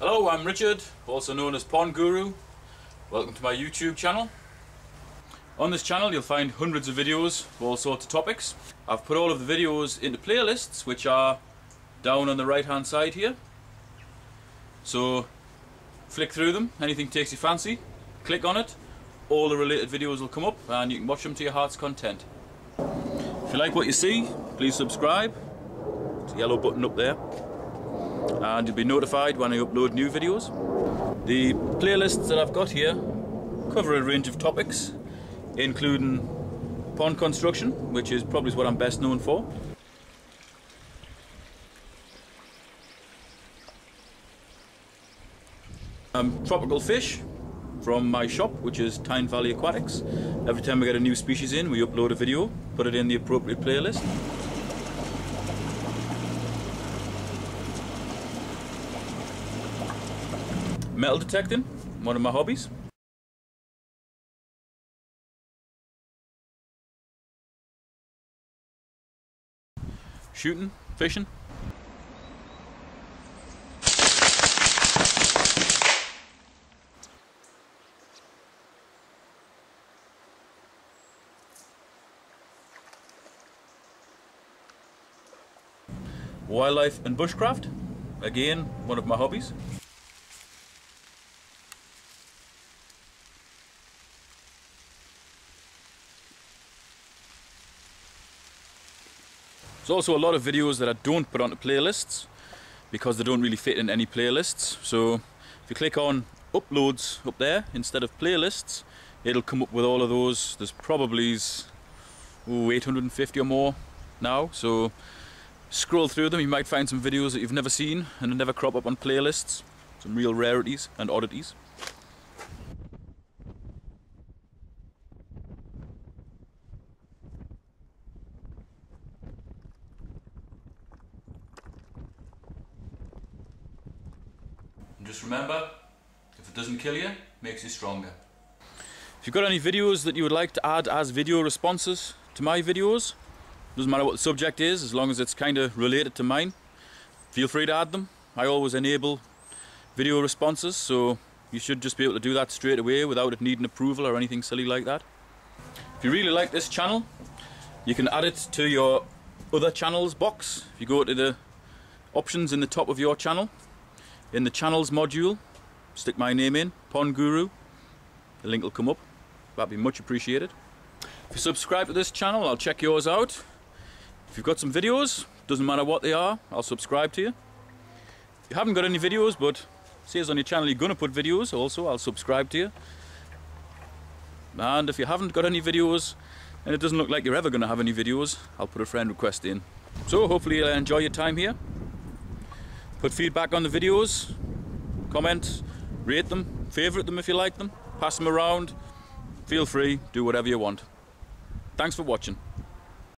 Hello, I'm Richard, also known as Pond Guru. Welcome to my YouTube channel. On this channel you'll find hundreds of videos of all sorts of topics. I've put all of the videos into playlists which are down on the right hand side here. So flick through them, anything takes your fancy, click on it, all the related videos will come up and you can watch them to your heart's content. If you like what you see, please subscribe. It's a yellow button up there and you'll be notified when I upload new videos. The playlists that I've got here cover a range of topics including pond construction which is probably what I'm best known for. Um, tropical fish from my shop which is Tyne Valley Aquatics. Every time we get a new species in we upload a video, put it in the appropriate playlist. Metal detecting, one of my hobbies. Shooting, fishing. Wildlife and bushcraft, again one of my hobbies. There's also a lot of videos that I don't put onto playlists because they don't really fit in any playlists. So if you click on uploads up there instead of playlists, it'll come up with all of those. There's probably ooh, 850 or more now. So scroll through them, you might find some videos that you've never seen and never crop up on playlists. Some real rarities and oddities. And just remember, if it doesn't kill you, it makes you stronger. If you've got any videos that you would like to add as video responses to my videos, doesn't matter what the subject is, as long as it's kind of related to mine, feel free to add them. I always enable video responses, so you should just be able to do that straight away without it needing approval or anything silly like that. If you really like this channel, you can add it to your other channels box. If you go to the options in the top of your channel, in the channels module, stick my name in, Pond Guru. The link will come up. That'd be much appreciated. If you subscribe to this channel, I'll check yours out. If you've got some videos, doesn't matter what they are, I'll subscribe to you. If you haven't got any videos, but says on your channel you're to put videos, also I'll subscribe to you. And if you haven't got any videos, and it doesn't look like you're ever to have any videos, I'll put a friend request in. So hopefully you'll enjoy your time here. Put feedback on the videos, comment, rate them, favourite them if you like them, pass them around. Feel free, do whatever you want. Thanks for watching.